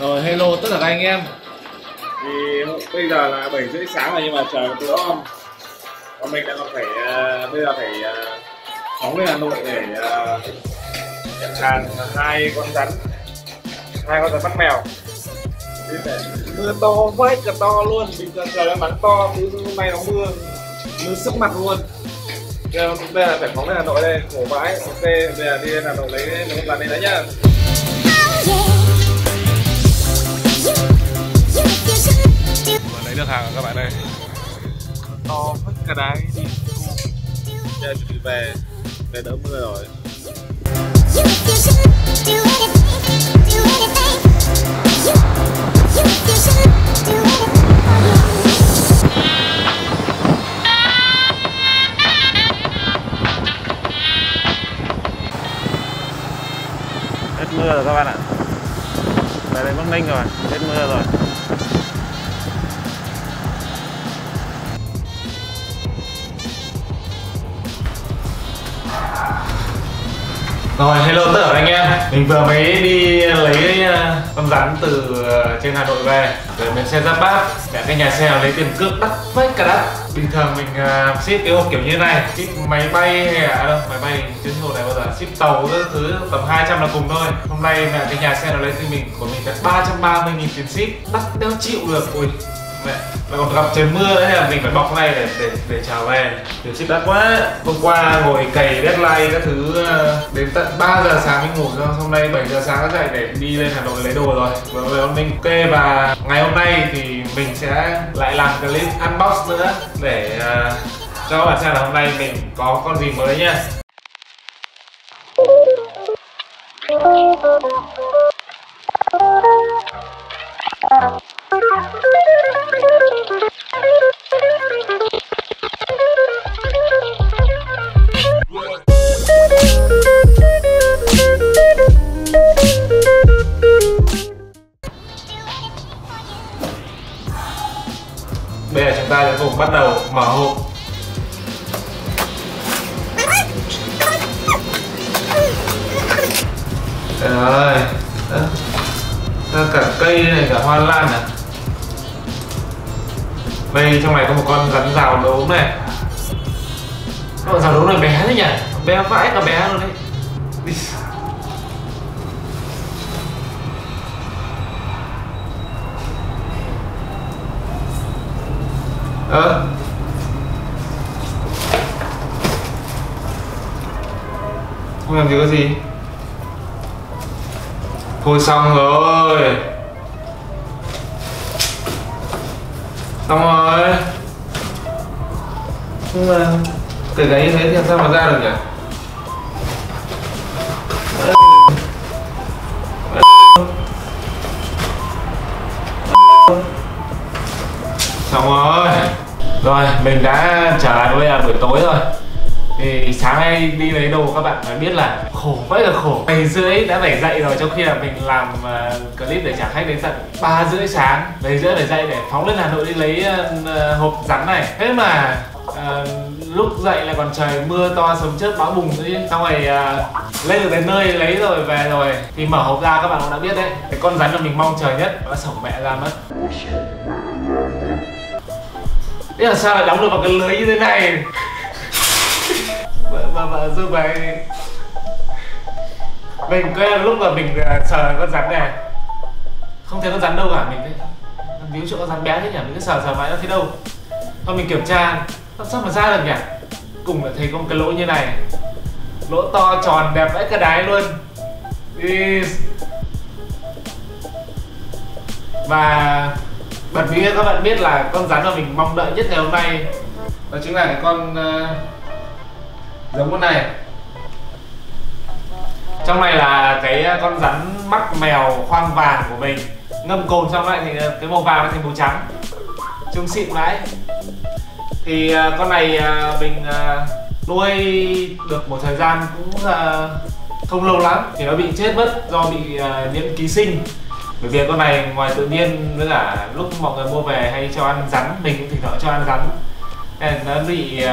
Rồi hello tất cả các anh em. Thì bây giờ là bảy rưỡi sáng rồi nhưng mà trời tối om. Còn mình đang còn phải uh, bây giờ phải uh, phóng lên Hà Nội để uh, nhận hàng hai con rắn hai con rắn bắt mèo. Mưa to quá cả to luôn. Bình thường trời đang nắng to thứ hôm nay nó mưa mưa sức mặt luôn. Bây giờ, bây giờ phải phóng lên Hà Nội đây khổ vãi. Ok bây giờ đi lên Hà Nội lấy mấy con rắn này đấy nhá. Các bạn ơi. To hết cả đáy Giờ chuẩn bị về. Về đỡ mưa rồi. Hết mưa rồi các bạn ạ. Về đây Bắc Ninh rồi hết mưa rồi Rồi hello tất cả anh em. Mình vừa mới đi lấy ờ, con rắn từ ờ, trên Hà Nội về. Rồi mình xe giáp bát. Để cái nhà xe lấy tiền cước đắt phết cả đắt. Bình thường mình uh, ship cái hộp kiểu như này Ship máy bay hay à, đâu, máy bay chứ hồ này bao giờ? Ship tàu các thứ tầm 200 là cùng thôi. Hôm nay mẹ cái nhà xe nó lấy từ mình của mình phải 330 nghìn tiền ship Đắt đéo chịu được Ui mẹ còn gặp trời mưa đấy là mình phải bọc này để để để trở về tiền ship đắt quá. Hôm qua ngồi cày deadline các thứ ờ, đến tận 3 giờ sáng mới ngủ xong hôm nay 7 giờ sáng đã dậy để đi lên hà nội lấy đồ rồi. Vừa về hôm ninh ok và ngày hôm nay thì mình sẽ lại làm clip unbox nữa để ờ, cho các bạn xem là hôm nay mình có con gì mới nhá. bây giờ cả cây này, cả hoa lan à đây, trong này có một con rắn rào đốm này. Con rào đốm này bé thế nhỉ? Bé vãi cả bé luôn đấy. Đi. ơ ờ. không làm gì có gì. Thôi xong rồi. Xong rồi. Nhưng mà kể cả như thế thì làm sao mà ra được nhỉ? Xong rồi. Rồi, mình đã trở lại với à, buổi tối rồi. Thì sáng nay đi lấy đồ các bạn phải biết là khổ vãi là khổ. Bảy rưỡi đã phải dậy rồi trong khi là mình làm uh, clip để trả khách đến tận ba rưỡi sáng. Bảy rưỡi phải dậy để phóng lên hà nội đi lấy uh, hộp rắn này. Thế mà uh, lúc dậy là còn trời mưa to sấm chớp bão bùng nữa chứ. Xong rồi uh, lên được đến nơi lấy rồi về rồi. Thì mở hộp ra các bạn cũng đã biết đấy cái con rắn mà mình mong chờ nhất nó sổng mẹ ra mất. Thế là sao lại đóng được vào cái lưới như thế này? Vợ vợ vợ dư vậy mình cái lúc mà mình à, sờ con rắn này. Không thấy con rắn đâu cả Mình thấy Víu chỗ con rắn bé thế nhỉ? Mình cứ sờ sờ mãi nó thấy đâu. Thôi mình kiểm tra. Làm sao mà ra được nhỉ? Cùng lại thấy có một cái lỗ như này. Lỗ to tròn đẹp vãi cả đái luôn. Is. Và bật mí các bạn biết là con rắn mà mình mong đợi nhất ngày hôm nay đó chính là cái con uh, giống con này trong này là cái ờ, con rắn mắt mèo khoang vàng của mình. Ngâm cồn xong lại thì ờ, cái màu vàng nó thành màu trắng. Trông xịn vãi. Thì ờ, con này mình nuôi được một thời gian cũng không lâu lắm thì nó bị chết mất do bị nhiễm ký sinh. Bởi vì con này ngoài tự nhiên với cả lúc mọi người mua về hay cho ăn rắn, mình cũng thỉnh thoảng cho ăn rắn. Nên nó bị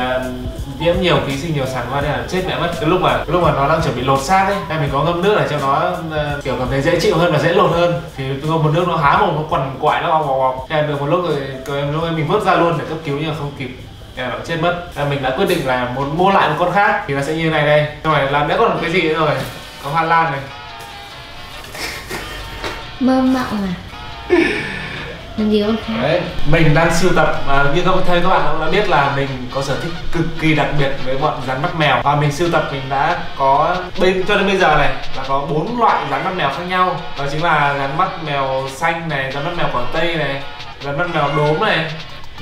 nhiễm nhiều ký sinh nhiều sắn qua nên là chết mẹ mất. Cái lúc mà cái lúc mà nó đang chuẩn bị lột xác ấy nên mình có ngâm nước để cho nó uh, kiểu cảm thấy dễ chịu hơn và dễ lột hơn thì ngâm một nước nó há mồm nó quằn quại nó bọc bọc bọc là được một lúc rồi rồi lúc ấy mình vớt ra luôn để cấp cứu nhưng mà không kịp. Là nó chết mất. Là mình đã quyết định là muốn mua lại một con khác thì nó sẽ như này đây. Mà làm đã còn cái gì nữa rồi? Có hoa lan này. Mơ mộng à làm gì con khác? Đấy, mình đang sưu tập à, như các thấy các bạn cũng đã biết là mình có sở thích cực kỳ đặc biệt với bọn rắn mắt mèo. Và mình sưu tập mình đã có bên cho đến bây giờ này là có bốn loại rắn mắt mèo khác nhau. Đó chính là rắn mắt mèo xanh này rắn mắt mèo quảng tây này rắn mắt mèo đốm này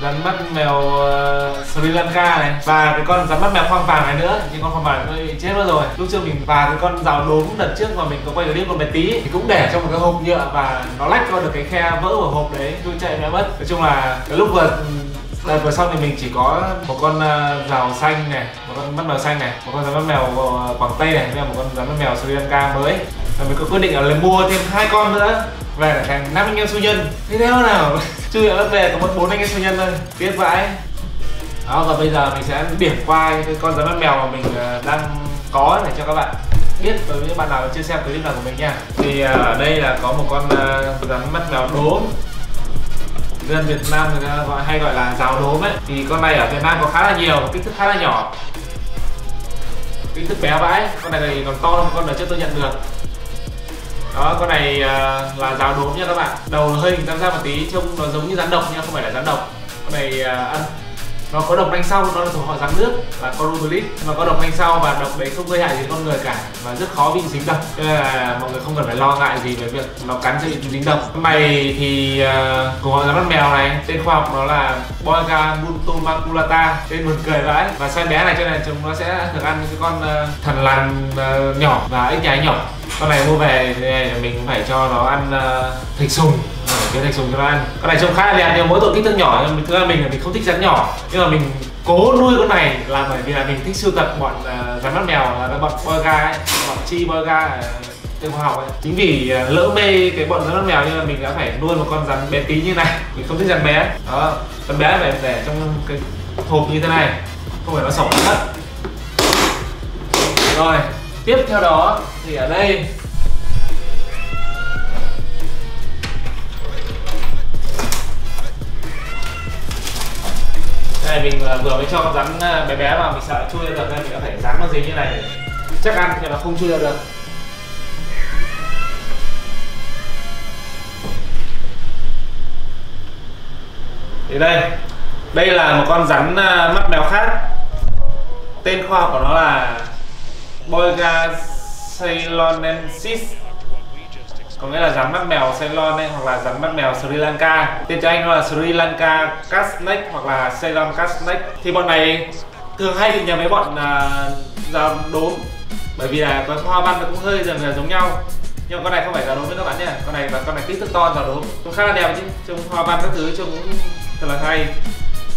rắn mắt mèo uh, Sri Lanka này. Và cái con rắn mắt mèo khoang vàng này nữa. Nhưng con khoang vàng nó bị chết mất rồi. Lúc trước mình và cái con rào đốm đợt trước mà mình có quay clip một bé tí thì cũng để trong một cái hộp nhựa và nó lách qua được cái khe vỡ của hộp đấy. Tôi chạy mẹ mất. Nói chung là cái lúc vừa đợt vừa xong thì mình chỉ có một con uh, rào xanh này một con mắt mèo xanh này một con rắn mắt mèo ờ, quảng tây này và một con rắn mắt mèo Sri Lanka mới. Và mình có quyết định là lấy mua thêm hai con nữa về là thành năm anh em siêu nhân. Thế theo nào? Chưa nhận về có mất bốn anh em siêu nhân thôi. Biết vãi. Đó và bây giờ mình sẽ điểm qua cái con rắn mắt mèo mà mình ờ, đang có để cho các bạn. Biết đối với những bạn nào chưa xem clip nào của mình nha. Thì ờ, ở đây là có một con ờ, rắn mắt mèo đốm. Dân Việt Nam người ta gọi, hay gọi là rào đốm ấy. Thì con này ở Việt Nam có khá là nhiều, kích thước khá là nhỏ. Kích thước bé vãi. Con này thì còn to hơn con đợt trước tôi nhận được đó con này uh, là rào đốm nha các bạn. Đầu hơi hình tam giác một tí trông nó giống như rắn độc nhưng không phải là rắn độc. Con này uh, ăn nó có độc đánh sau nó là thuộc họ rắn nước là corubelis mà có độc đánh sau và độc đấy không gây hại gì con người cả và rất khó bị dính độc. Cho nên là mọi người không cần phải lo ngại gì về việc nó cắn sẽ bị dính độc. Con thì uh, của họ rắn mắt mèo này tên khoa học nó là Boiga multomaculata tên buồn cười vãi. Và size bé này cho nên chúng nó sẽ được ăn những cái con uh, thần lằn uh, nhỏ và ếch nhái nhỏ. Con này mua về thì mình phải cho nó ăn uh, thịt sùng cái thành sùng cho nó ăn con này trông khá là đẹp nhưng mỗi tội kích thước nhỏ nhưng thực ra mình là mình không thích rắn nhỏ. Nhưng mà mình cố nuôi con này là bởi vì là mình thích sưu tập bọn uh, rắn mắt mèo là bọn boiga ấy bọn chi boiga ở à, tên khoa học ấy. Chính vì uh, lỡ mê cái bọn rắn mắt mèo nhưng mà mình đã phải nuôi một con rắn bé tí như này. Mình không thích rắn bé. Đó rắn bé phải để trong cái hộp như thế này. Không phải nó sổng mất rồi tiếp theo đó thì ở đây này, mình à, vừa mới cho con rắn à, bé bé vào, mình sợ chui ra được nên mình đã phải dán nó dính như này để chắc ăn thì nó không chui ra được. Thì đây đây là một con rắn à, mắt mèo khác. Tên khoa học của nó là Boiga ceylonensis có nghĩa là rắn mắt mèo Ceylon ấy, hoặc là rắn mắt mèo Sri Lanka. Tên cho anh nó là Sri Lanka cat snake hoặc là Ceylon cat snake. Thì bọn này thường hay bị nhầm với bọn à, uh, rào đốm. Bởi vì là cái hoa văn nó cũng hơi dần là giống nhau. Nhưng mà con này không phải rào đốm với các bạn nhé con này là con này kích thước to rào đốm. Cũng khá là đẹp chứ. Trông hoa văn các thứ trông cũng thật là hay.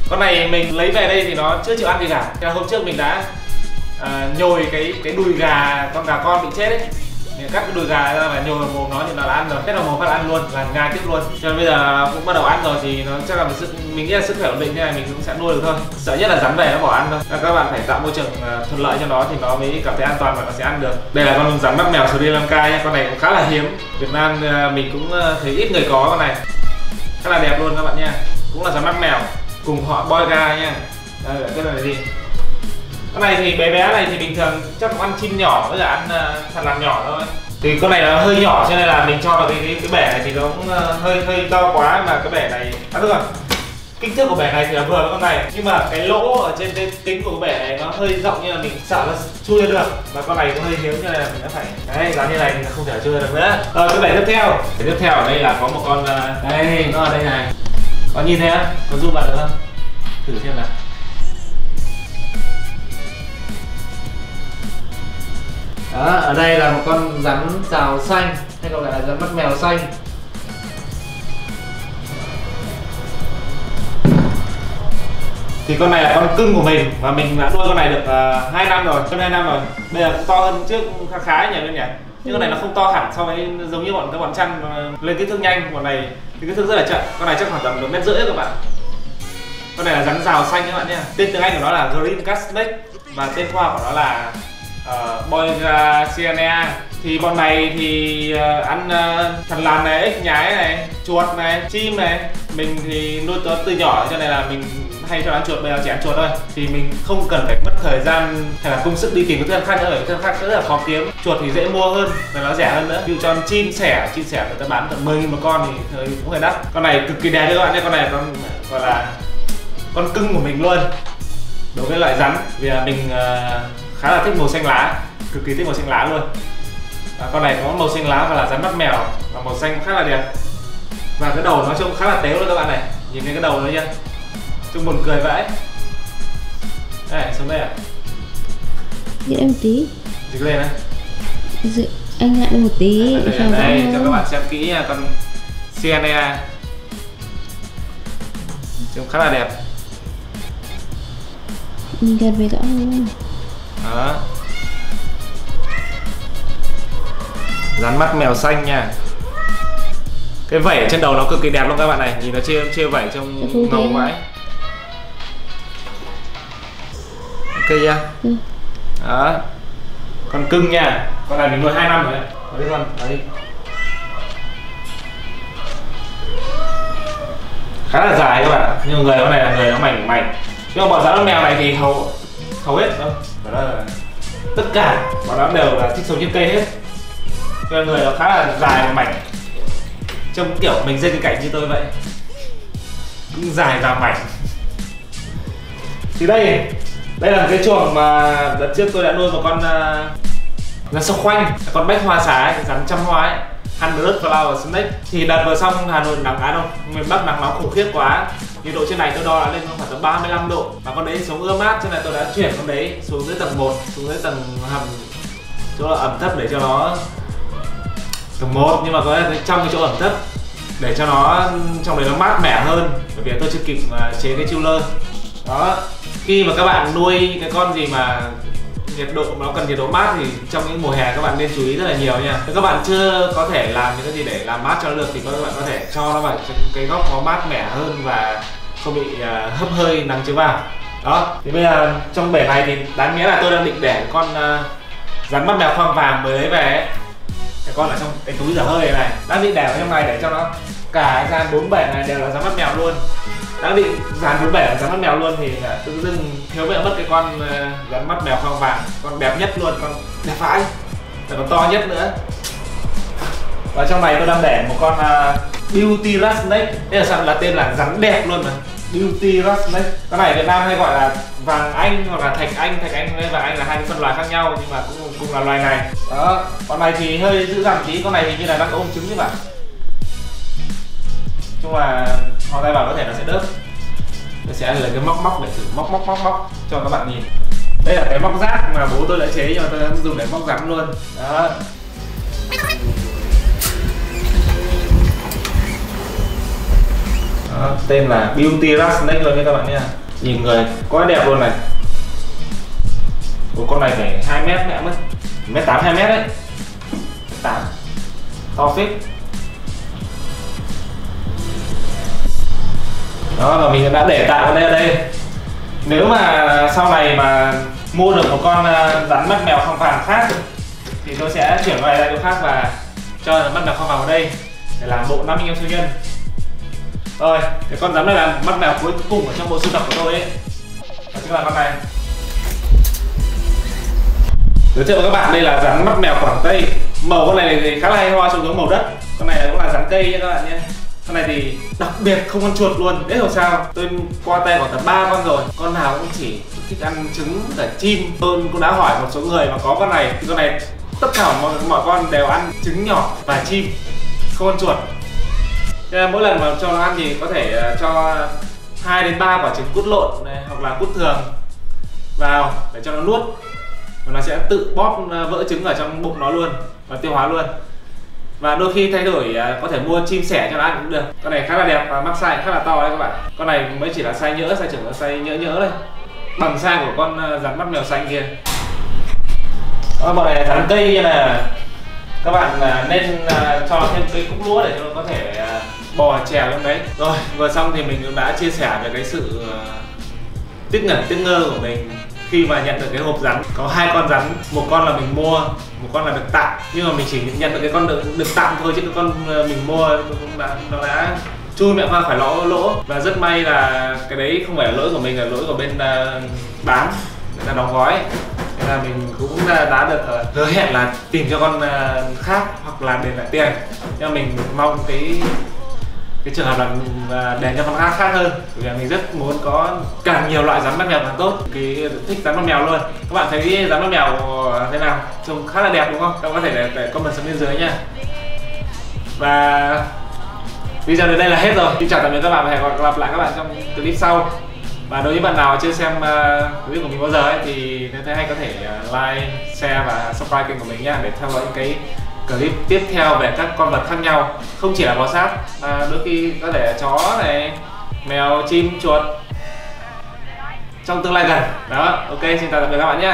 Con này mình lấy về đây thì nó chưa chịu ăn gì cả. Là hôm trước mình đã uh, nhồi cái cái đùi gà con gà con bị chết ấy các cắt cái đùi gà ra và nhồi vào mồm nó thì nó đã ăn rồi hết vào mồm phát là ăn luôn là ngay tiếp luôn. Cho nên bây giờ cũng bắt đầu ăn rồi thì nó chắc là mình, sức, mình nghĩ là sức khỏe ổn định thế này mình cũng sẽ nuôi được thôi. Sợ nhất là rắn về nó bỏ ăn thôi. Các bạn phải tạo môi trường à, thuận lợi cho nó thì nó mới cảm thấy an toàn và nó sẽ ăn được. Đây là con rắn mắt mèo Sri Lanka nhé con này cũng khá là hiếm. Việt Nam à, mình cũng à, thấy ít người có con này. Khá là đẹp luôn các bạn nha. Cũng là rắn mắt mèo cùng họ boiga nha. Đây cái này là gì con này thì bé bé này thì bình thường chắc cũng ăn chim nhỏ với cả ăn uh, thằn lằn nhỏ thôi. Thì con này nó hơi nhỏ cho nên là mình cho vào cái cái, cái bể này thì nó cũng uh, hơi hơi to quá mà cái bể này à được rồi. Kích thước của bể này thì là vừa với con này nhưng mà cái lỗ ở trên cái tính của cái bể này nó hơi rộng như là mình sợ nó chui ra được. Và con này cũng hơi hiếm cho nên là mình đã phải đấy giá như này thì không thể chui được nữa. Rồi cái bể tiếp theo. Bể tiếp theo ở đây là có một con uh, đây nó ở đây này. Con nhìn thấy không có zoom vào được không? Thử xem nào. Đó ở đây là một con rắn rào xanh hay còn gọi là rắn mắt mèo xanh. Thì con này là con cưng của mình và mình đã nuôi con này được à, uh, 2 năm rồi hơn 2 năm rồi. Bây giờ cũng to hơn trước khá khá nhỉ bên nhỉ? Nhưng con này nó không to hẳn so với giống như bọn các bọn chăn à, lên kích thước nhanh. Bọn này thì kích thước rất là chậm con này chắc khoảng tầm được mét rưỡi các bạn. Con này là rắn rào xanh các bạn nhé. Tên tiếng anh của nó là green cat snake và tên khoa của nó là Ờ, uh, CNA thì bọn này thì uh, ăn uh, thằn lằn này ếch nhái này chuột này chim này. Mình thì nuôi nó từ nhỏ cho nên là mình hay cho ăn chuột bây giờ chỉ ăn chuột thôi. Thì mình không cần phải mất thời gian hay là công sức đi tìm cái thức ăn khác nữa bởi thức ăn khác rất là khó kiếm. Chuột thì dễ mua hơn và nó rẻ hơn nữa. Ví dụ cho ăn chim sẻ chim sẻ người ta bán tận 10 nghìn một con thì hơi cũng hơi đắt. Con này cực kỳ đẹp đấy các bạn nhé con này con gọi là con cưng của mình luôn. Đối với loại rắn vì là mình uh, khá là thích màu xanh lá cực kỳ thích màu xanh lá luôn. Và con này có màu xanh lá và là rắn mắt mèo và màu xanh khá là đẹp. Và cái đầu nó trông khá là téo luôn các bạn này nhìn thấy cái đầu nó chưa trông buồn cười vậy đây xuống đây à? Dịch em tí. Dịch lên này Dự anh lại một tí đây, cho đây, cho các bạn xem kỹ nha con Sienna. Trông khá là đẹp. Nhìn gần về rõ hơn đó. Rắn mắt mèo xanh nha. Cái vảy ở trên đầu nó cực kỳ đẹp luôn các bạn này. Nhìn nó chia chia vảy thú ngầu vãi ok chưa? Ừ. đó. Con cưng nha. Con này mình nuôi 2 năm rồi đấy. Đấy con đấy. Khá là dài các bạn nhưng người con này là người nó mảnh mảnh. Nhưng mà bọn rắn mèo này thì hầu hầu hết đâu và đó là tất cả bọn nó đều là thích sống trên cây hết. Nên người nó khá là dài và mảnh. Trông kiểu mình dây cái cảnh như tôi vậy. Cũng dài và mảnh. Thì đây đây là cái chuồng mà lần trước tôi đã nuôi một con à, uh, rắn sọc khoanh con bách hoa xá ấy, rắn trăm hoa ấy. Hundred flower snake. Thì đợt vừa xong Hà Nội nắng á đâu miền Bắc nắng nóng khủng khiếp quá nhiệt độ trên này tôi đo là lên khoảng tầm 35 độ. Và con đấy sống ưa mát cho nên tôi đã chuyển con đấy xuống dưới tầng 1 xuống dưới tầng hầm, chỗ là ẩm thấp để cho nó tầng 1 nhưng mà có lẽ trong cái chỗ ẩm thấp, để cho nó, trong đấy nó mát mẻ hơn. Bởi vì tôi chưa kịp mà chế cái chiller. Đó. Khi mà các bạn nuôi cái con gì mà nhiệt độ nó cần nhiệt độ mát thì trong những mùa hè các bạn nên chú ý rất là nhiều nha. Nếu các bạn chưa có thể làm những cái gì để làm mát cho nó được thì các bạn có thể cho nó vào trong cái góc nó mát mẻ hơn và không bị uh, hấp hơi nắng chiếu vào. Đó thì bây giờ trong bể này thì đáng nghĩa là tôi đang định để con uh, rắn mắt mèo khoang vàng mới lấy về ấy. cái con ở trong cái túi dở hơi này, đang định để ở trong này để cho nó cả gian bốn bể này đều là rắn mắt mèo luôn đang định dàn bốn bể dán mắt mèo luôn thì tự dưng thiếu mẹ mất cái con ờ, dán mắt mèo khoang vàng. Con đẹp nhất luôn con đẹp phải. Và còn to nhất nữa. Và trong này tôi đang để một con uh, beauty rat snake đây là sao? Là tên là rắn đẹp luôn mà. Beauty rat snake con này việt nam hay gọi là vàng anh hoặc là thạch anh. Thạch anh với vàng anh là hai cái phân loài khác nhau nhưng mà cũng cùng là loài này. Đó con này thì hơi dữ dằn tí. Con này hình như là đang có ôm trứng chứ bạn. Chung là họ tay vào có thể nó sẽ đớp. Tôi sẽ lấy cái móc móc để thử móc móc móc móc cho các bạn nhìn. Đây là cái móc rác mà bố tôi đã chế nhưng mà tôi đã dùng để móc rắn luôn. Đó. Đó, tên là Beauty Rat Snake luôn đấy các bạn nha. Nhìn người quá đẹp luôn này. Ủa, con này phải 2 mét mẹ mất. Mét tám hai mét đấy. 8 to phết. Đó, và mình đã để tạm ở đây ở đây. Nếu mà sau này mà mua được một con ờ, rắn mắt mèo không vàng khác thì tôi sẽ chuyển về lại chỗ khác và cho mắt mèo không vàng ở đây để làm bộ năm anh em siêu nhân. Rồi, cái con rắn này là mắt mèo cuối cùng ở trong bộ sưu tập của tôi ấy. Đó chính là con này. Giới thiệu với các bạn, đây là rắn mắt mèo quảng tây. Màu con này thì khá là hay ho trông hướng màu đất. Con này cũng là rắn cây nha các bạn nhé con này thì đặc biệt không ăn chuột luôn biết hiểu sao? Tôi qua tay khoảng tầm ba con rồi con nào cũng chỉ thích ăn trứng cả chim. Tôi cũng đã hỏi một số người mà có con này thì con này tất cả mọi, mọi con đều ăn trứng nhỏ và chim không ăn chuột. Nên mỗi lần mà cho nó ăn thì có thể ờ, cho 2 đến 3 quả trứng cút lộn này, hoặc là cút thường vào để cho nó nuốt. Và nó sẽ tự bóp ờ, vỡ trứng ở trong bụng nó luôn và tiêu hóa luôn và đôi khi thay đổi à, có thể mua chim sẻ cho nó ăn cũng được. Con này khá là đẹp và mắc size khá là to đấy các bạn. Con này mới chỉ là size nhỡ size trưởng là size nhỡ nhỡ đây bằng size của con à, rắn mắt mèo xanh kia. Đó, bọn này là rắn cây như là các bạn à, nên cho thêm cái khúc lúa để cho nó có thể bò trèo trong đấy. Rồi vừa xong thì mình cũng đã chia sẻ về cái sự tiếc ngẩn tiếc ngơ của mình khi mà nhận được cái hộp rắn có hai con rắn một con là mình mua một con là được tặng. Nhưng mà mình chỉ nhận được cái con được, được tặng thôi chứ cái con ờ, mình mua nó cũng đã nó đã chui mẹ hoa phải lỗ lỗ. Và rất may là cái đấy không phải là lỗi của mình là lỗi của bên uh, bán người ta đóng gói. Nên là mình cũng đã, đã được ờ, hứa hẹn là tìm cho con khác hoặc là đền lại tiền. Nhưng mà mình mong cái cái trường hợp là để cho con khác khác hơn vì mình rất muốn có càng nhiều loại rắn mắt mèo càng tốt. Cái thích rắn mắt mèo luôn. Các bạn thấy rắn mắt mèo thế nào? Trông khá là đẹp đúng không? Các bạn có thể để, để comment xuống bên dưới nha và video đến đây là hết rồi. Xin chào tạm biệt các bạn và hẹn gặp lại các bạn trong clip sau. Và đối với bạn nào chưa xem uh, clip của mình bao giờ ấy, thì nếu thấy hay có thể ờ, like, share và subscribe kênh của mình nhé để theo dõi những cái clip tiếp theo về các con vật khác nhau. Không chỉ là bò sát mà đôi khi có thể là chó này, mèo, chim, chuột. Trong tương lai gần. Đó, ok, xin chào tạm biệt các bạn nhé.